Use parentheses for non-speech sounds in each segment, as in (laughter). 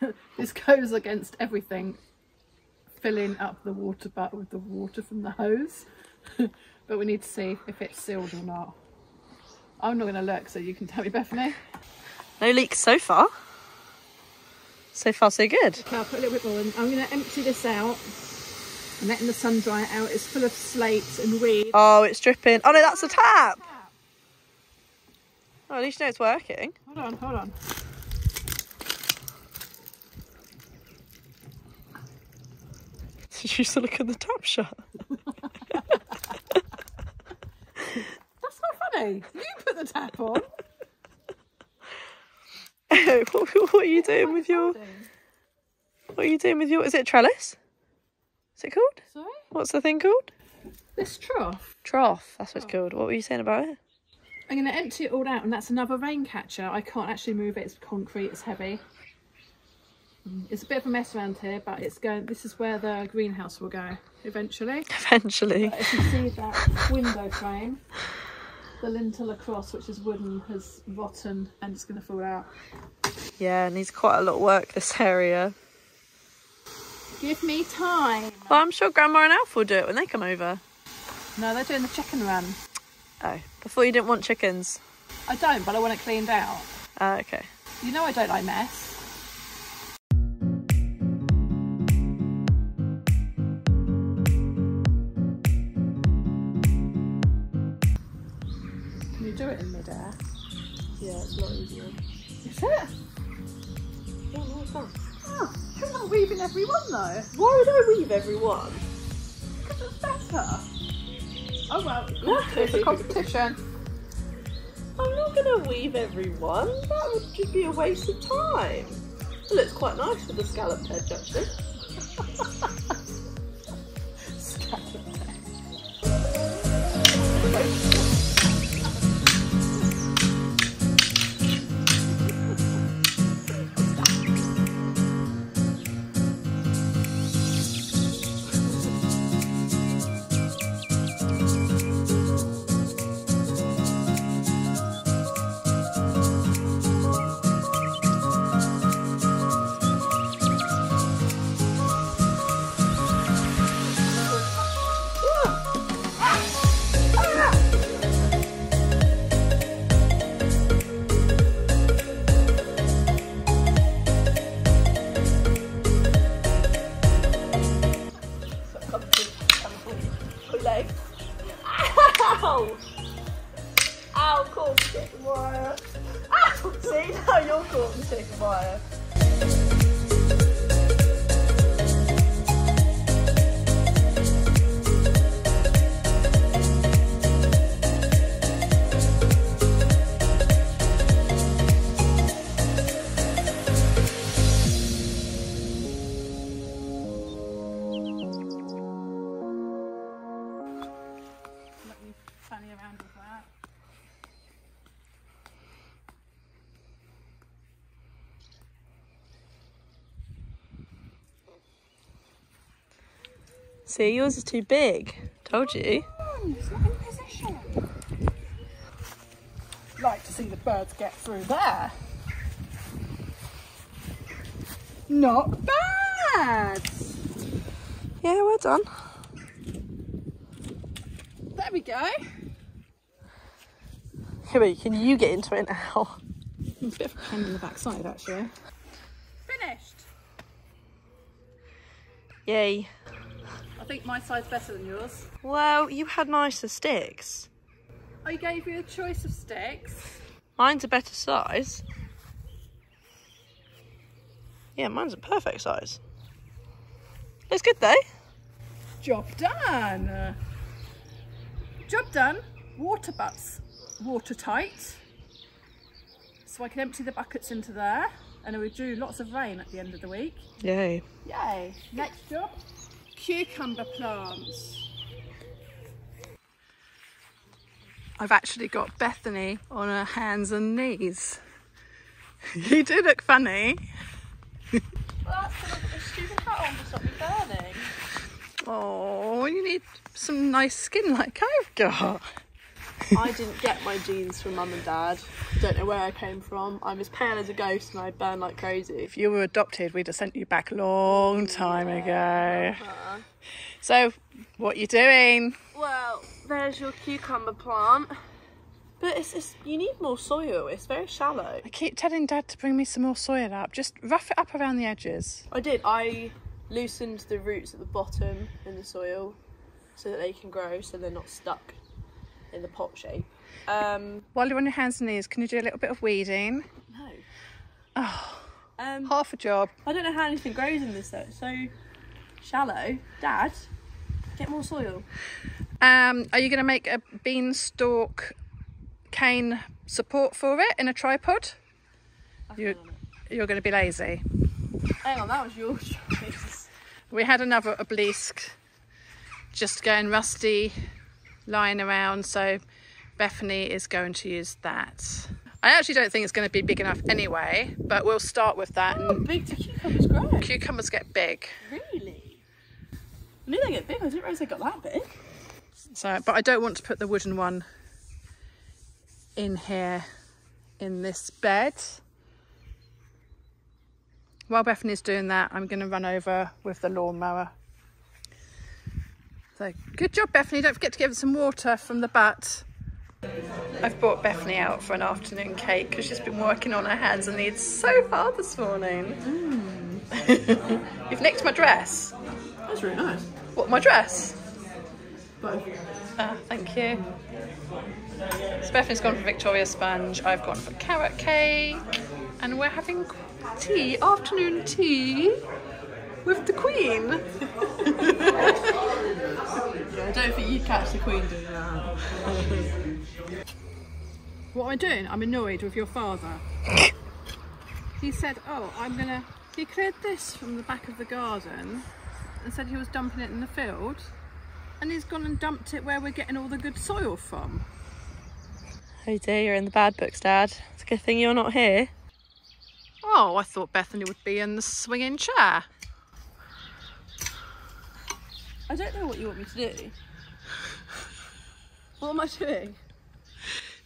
(laughs) This goes against everything, filling up the water butt with the water from the hose. (laughs) but we need to see if it's sealed or not. I'm not going to look, so you can tell me, Bethany. No leaks so far. So far, so good. Okay, I'll put a little bit more in. I'm going to empty this out. I'm letting the sun dry it out. It's full of slate and weed. Oh, it's dripping. Oh no, that's a tap. Oh, at least you know it's working. Hold on, hold on. (laughs) you used to look at the tap shut? (laughs) That's not funny. You put the tap on. (laughs) what, what are you doing with your? What are you doing with your? Is it a trellis? Is it called? Sorry? What's the thing called? This trough. Trough. That's what it's called. What were you saying about it? I'm going to empty it all out, and that's another rain catcher. I can't actually move it. It's concrete. It's heavy. Mm, It's a bit of a mess around here, but it's going. This is where the greenhouse will go eventually. (laughs) Eventually. But if you see that window frame, the lintel across, which is wooden, has rotten and it's going to fall out. Yeah, needs quite a lot of work. This area. Give me time. Well, I'm sure Grandma and Alf will do it when they come over. No, they're doing the chicken run. Oh, before you didn't want chickens. I don't, but I want it cleaned out. Ah, okay. You know I don't like mess. It's a lot easier. Is it? Yeah, no, it's fine. Oh, you're not weaving every one though. Why would I weave everyone? Because it's better. Oh well, it's a competition. I'm not going to weave everyone. That would just be a waste of time. It looks quite nice with the scalloped edge, actually. (laughs) See, yours is too big. Told you. Not. Like to see the birds get through there. Not bad. Yeah, well done. There we go. Here, wait, can you get into it now? It's a bit of a pain in the backside actually. Finished. Yay. I think my side's better than yours. Well, you had nicer sticks. I gave you a choice of sticks. Mine's a better size. Yeah, mine's a perfect size. It's good though. Job done. Job done. Water butts watertight. So I can empty the buckets into there and then we do lots of rain at the end of the week. Yay. Yay. Next job. Cucumber plants. I've actually got Bethany on her hands and knees. (laughs) You do look funny. Well, that's gonna put this stupid hat on to stop me burning. Oh, you need some nice skin like I've got. (laughs) I didn't get my genes from mum and dad. I Don't know where I came from. I'm as pale as a ghost and I burn like crazy. If you were adopted, we'd have sent you back a long time ago. So, what are you doing? Well, there's your cucumber plant. But it's, it's you need more soil. It's very shallow. I keep telling Dad to bring me some more soil up. Just rough it up around the edges. I did. I loosened the roots at the bottom in the soil so that they can grow, so they're not stuck in the pot shape. Um, While you're on your hands and knees, can you do a little bit of weeding? no. Oh, Um, half a job. I don't know how anything grows in this though. So shallow. Dad, get more soil. Um, are you going to make a beanstalk cane support for it in a tripod? You, you're going to be lazy. Hang on, that was your (laughs) choice. We had another obelisk just going rusty lying around, so Bethany is going to use that. I actually don't think it's going to be big enough anyway, but we'll start with that. How And big do cucumbers grow? cucumbers get big, Really? I knew they get big. I didn't realise they got that big. so but I don't want to put the wooden one in here in this bed. While Bethany's doing that, I'm going to run over with the lawnmower. So good job, Bethany. Don't forget to give her some water from the butt. I've brought Bethany out for an afternoon cake because she's been working on her hands and knees so hard this morning. (laughs) You've nicked my dress. That's really nice. What, my dress? Both. Ah, thank you. So Bethany's gone for Victoria Sponge, I've gone for carrot cake, and we're having tea, afternoon tea, with the Queen. Yeah, I don't think you'd catch the queen doing that. What am I doing? I'm annoyed with your father. he said, oh, I'm gonna... He cleared this from the back of the garden and said he was dumping it in the field. And he's gone and dumped it where we're getting all the good soil from. Oh dear, you're in the bad books, Dad. It's a good thing you're not here. Oh, I thought Bethany would be in the swinging chair. I don't know what you want me to do. What am I doing?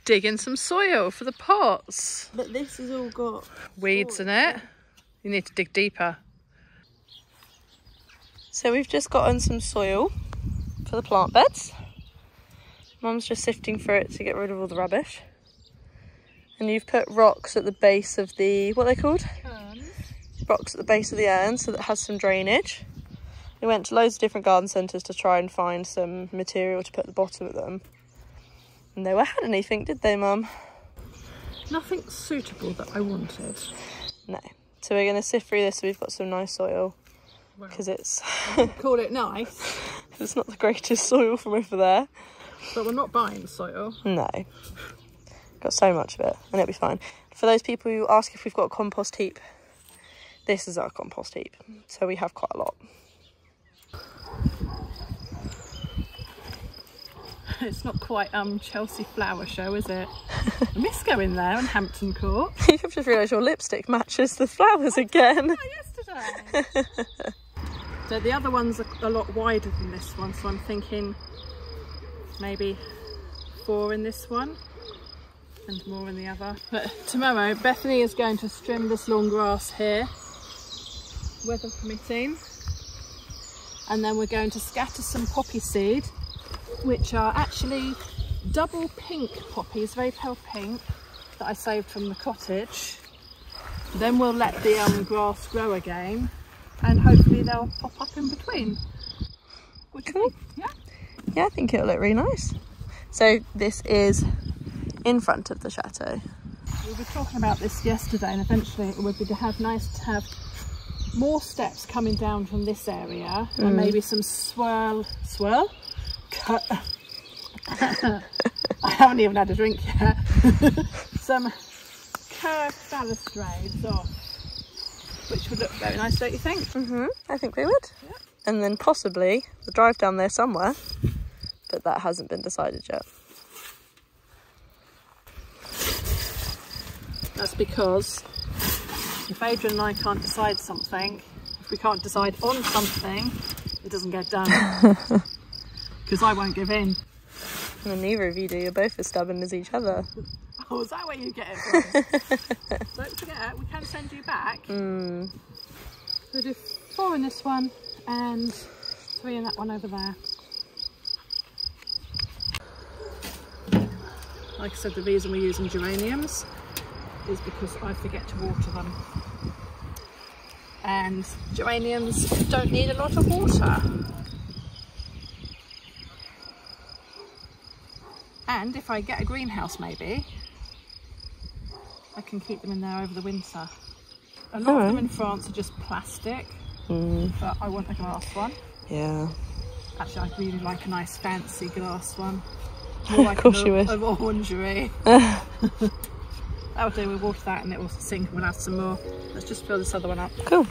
Digging some soil for the pots. But this has all got Weeds in it. You need to dig deeper. So we've just gotten some soil for the plant beds. Mum's just sifting through it to get rid of all the rubbish. And you've put rocks at the base of the, what are they called? Rocks at the base of the urn so that it has some drainage. We went to loads of different garden centres to try and find some material to put at the bottom of them. And they were had anything, did they, Mum? Nothing suitable that I wanted. No. So we're going to sift through this so we've got some nice soil. Because it's, Call it nice, (laughs) it's not the greatest soil from over there. but we're not buying soil. No. Got so much of it, and it'll be fine. For those people who ask if we've got a compost heap, this is our compost heap. So we have quite a lot. (laughs) It's not quite um Chelsea Flower Show, is it? I miss going there in Hampton Court. (laughs) You've just realised your lipstick matches the flowers again. (laughs) yesterday. so the other one's a, a lot wider than this one, so I'm thinking maybe four in this one and more in the other. But tomorrow Bethany is going to trim this long grass here, weather permitting. And then we're going to scatter some poppy seed, which are actually double pink poppies, very pale pink, that I saved from the cottage. Then we'll let the um, grass grow again and hopefully they'll pop up in between. What you Cool. Yeah. Yeah, I think it'll look really nice. So this is in front of the chateau. We were talking about this yesterday and eventually it would be to have nice to have more steps coming down from this area and maybe some swirl, swirl? Cut. (laughs) I haven't even had a drink yet. (laughs) some curved balustrades off, which would look very nice, don't you think? hmm I think they would. And then possibly the drive down there somewhere, but that hasn't been decided yet. That's because if Adrian and I can't decide something, if we can't decide on something, it doesn't get done. (laughs) Because I won't give in. Well, neither of you do. You're both as stubborn as each other. (laughs) Oh, is that where you get it from? (laughs) Don't forget, we can send you back. Mm. We'll do four in this one and three in that one over there. Like I said, the reason we're using geraniums is because I forget to water them. And geraniums don't need a lot of water. And if I get a greenhouse maybe, I can keep them in there over the winter. A lot of them in France are just plastic, Mm. but I want a glass one. Yeah. Actually, I really like a nice fancy glass one. (laughs) More like course an, you would. An orangery. (laughs) That'll do, we'll water that and it will sink and we'll add some more. Let's just fill this other one up. Cool.